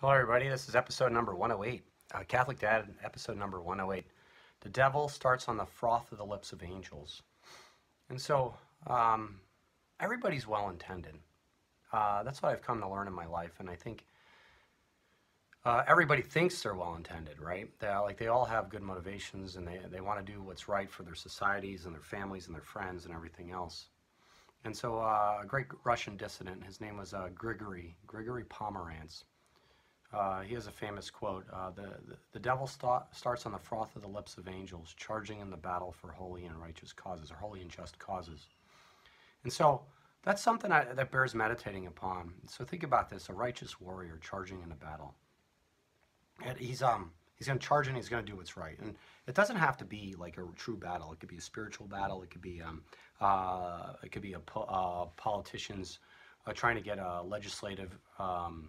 Hello, everybody. This is episode number 108. Uh, Catholic Dad, episode number 108. The devil starts on the froth of the lips of angels. And so, um, everybody's well intended. Uh, that's what I've come to learn in my life. And I think uh, everybody thinks they're well intended, right? They, like they all have good motivations and they, they want to do what's right for their societies and their families and their friends and everything else. And so, uh, a great Russian dissident, his name was uh, Grigory, Grigory Pomerantz. Uh, he has a famous quote uh, the, the, the, devil st starts on the froth of the lips of angels, charging in the battle for holy and righteous causes, or holy and just causes. And so that's something I, that bears meditating upon. So think about this a righteous warrior charging in a battle. And he's, um, he's going to charge and he's going to do what's right. And it doesn't have to be like a true battle. It could be a spiritual battle. It could be, um, uh, it could be a po uh, politicians uh, trying to get a legislative um,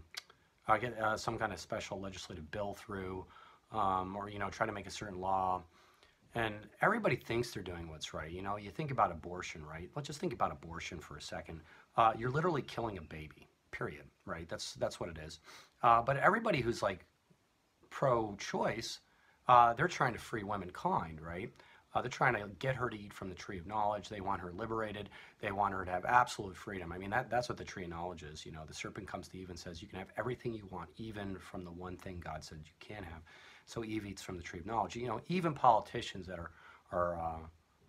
uh, get uh, some kind of special legislative bill through, um, or you know, try to make a certain law. And everybody thinks they're doing what's right. You know, you think about abortion, right? Let's just think about abortion for a second. Uh, you're literally killing a baby. Period. Right? That's that's what it is. Uh, but everybody who's like pro-choice, uh, they're trying to free womankind, right? Uh, they're trying to get her to eat from the tree of knowledge. They want her liberated. They want her to have absolute freedom. I mean, that, that's what the tree of knowledge is. You know, the serpent comes to Eve and says, you can have everything you want, even from the one thing God said you can't have. So Eve eats from the tree of knowledge. You know, even politicians that are, are uh,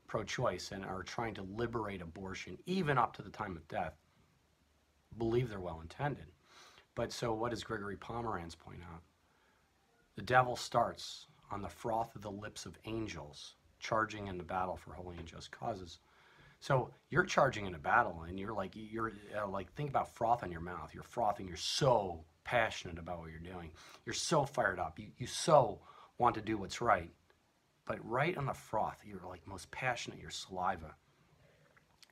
pro-choice and are trying to liberate abortion, even up to the time of death, believe they're well-intended. But so what does Gregory Pomerantz point out? The devil starts on the froth of the lips of angels charging in the battle for holy and just causes. So you're charging in a battle, and you're like you're uh, like think about froth in your mouth. You're frothing. You're so passionate about what you're doing. You're so fired up. You you so want to do what's right, but right on the froth, you're like most passionate. Your saliva.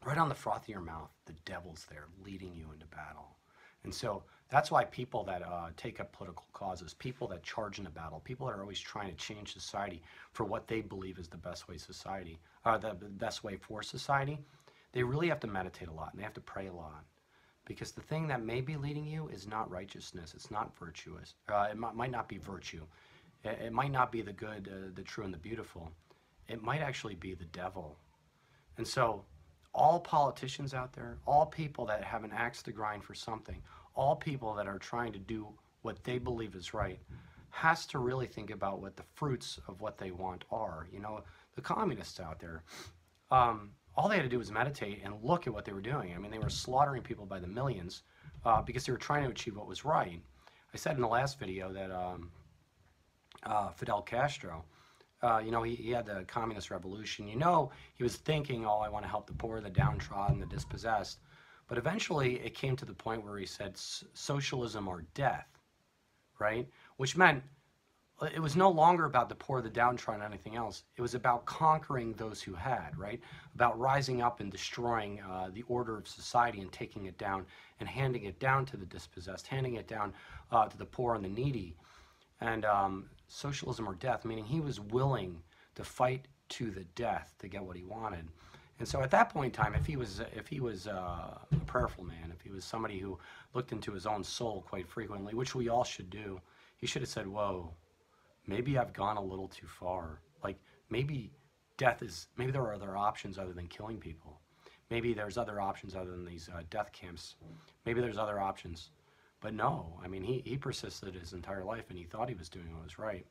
Right on the froth of your mouth, the devil's there leading you into battle. And so that's why people that uh, take up political causes, people that charge in a battle, people that are always trying to change society for what they believe is the best way society, uh, the, best way for society, they really have to meditate a lot and they have to pray a lot. Because the thing that may be leading you is not righteousness, it's not virtuous. Uh, it might, might, not be virtue. It, it, might not be the good, uh, the true, and the beautiful. It might actually be the devil. And so all politicians out there, all people that have an axe to grind for something, all people that are trying to do what they believe is right, has to really think about what the fruits of what they want are. You know, the communists out there, um, all they had to do was meditate and look at what they were doing. I mean, they were slaughtering people by the millions uh, because they were trying to achieve what was right. I said in the last video that um, uh, Fidel Castro, uh, you know, he, he, had the communist revolution. You know, he was thinking, oh, I want to help the poor, the downtrodden, the dispossessed. But eventually it came to the point where he said socialism or death, right? Which meant uh, it was no longer about the poor, the downtrodden, anything else. It was about conquering those who had, right? About rising up and destroying uh, the order of society and taking it down and handing it down to the dispossessed, handing it down uh, to the poor and the needy. And um, socialism or death, meaning he was willing to fight to the death to get what he wanted. And so at that point in time, if he was if he was uh, a prayerful man, if he was somebody who looked into his own soul quite frequently, which we all should do, he should have said, "Whoa, maybe I've gone a little too far. Like maybe death is maybe there are other options other than killing people. Maybe there's other options other than these uh, death camps. Maybe there's other options." But no, I mean, he, he persisted his entire life and he thought he was doing what was right.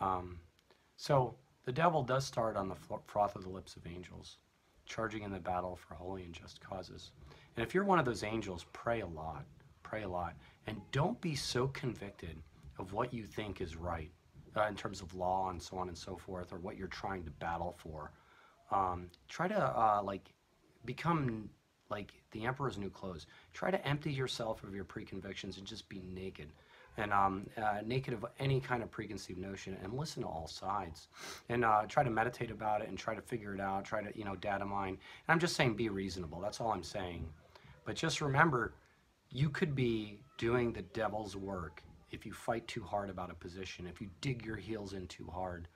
Um, so the devil does start on the froth of the lips of angels, charging in the battle for holy and just causes. And if you're one of those angels, pray a lot, pray a lot, and don't be so convicted of what you think is right uh, in terms of law and so on and so forth, or what you're trying to battle for. Um, try to uh, like become like the emperor's new clothes. Try to empty yourself of your preconvictions and just be naked. And um, uh, naked of any kind of preconceived notion and listen to all sides. And uh, try to meditate about it and try to figure it out try to you know data mine. And i'm just saying be reasonable. That's all i'm saying. But just remember you could be doing the devil's work if you fight too hard about a position if you dig your heels in too hard.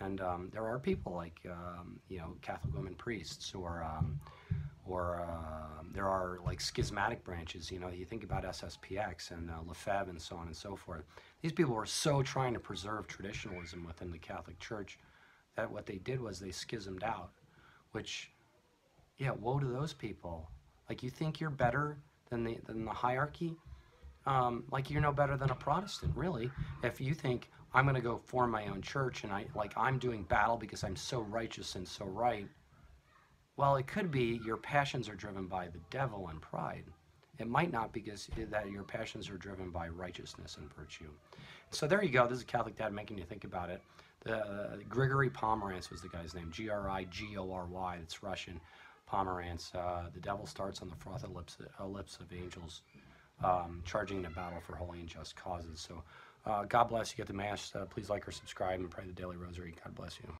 And um, there are people like um, you know catholic women priests are um, or uh, there are like schismatic branches. You know, you think about SSPX and uh, Lefebvre and so on and so forth. These people were so trying to preserve traditionalism within the Catholic Church that what they did was they schismed out, which, yeah, woe to those people. Like you think you're better than the than the hierarchy, um, like you're no better than a Protestant, really. If you think I'm going to go form my own church and I like I'm doing battle because I'm so righteous and so right. Well, it could be your passions are driven by the devil and pride. It might not because that your passions are driven by righteousness and virtue. So there you go. This is Catholic Dad making you think about it. The, uh, Grigory Pomerantz was the guy's name. G-R-I-G-O-R-Y. That's Russian. Pomerantz. Uh, the devil starts on the froth lips, lips of angels, um, charging the battle for holy and just causes. So uh, God bless you. Get the Mass. Uh, please like or subscribe and pray the Daily Rosary. God bless you.